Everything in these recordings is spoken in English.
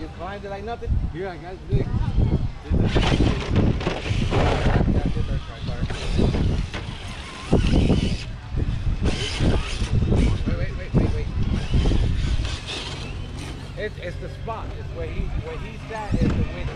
You climbed it like nothing? Yeah, I got big. It's, it's the spot. It's where he where he sat is the way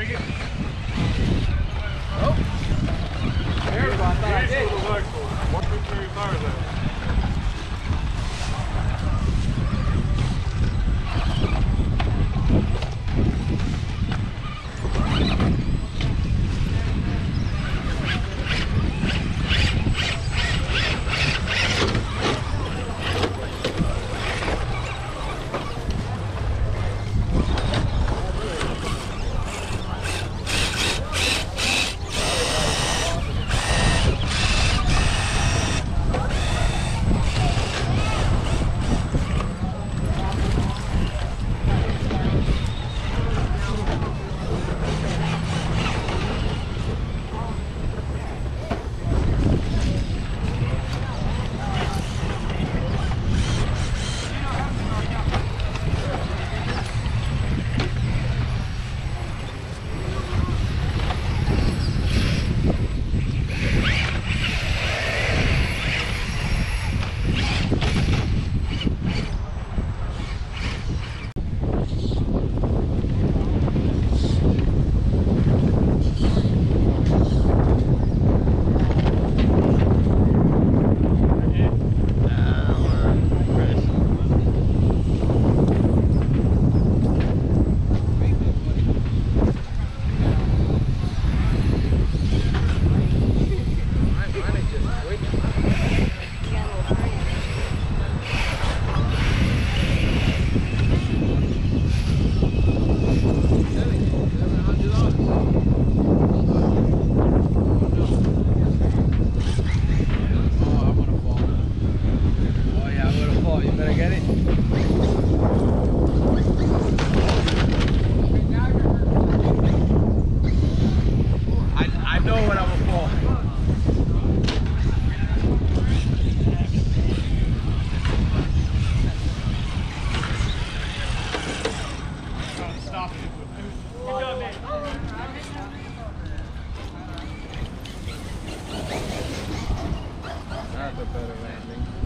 Break it. Oh. There, I thought I did. What did your tires at? A better landing.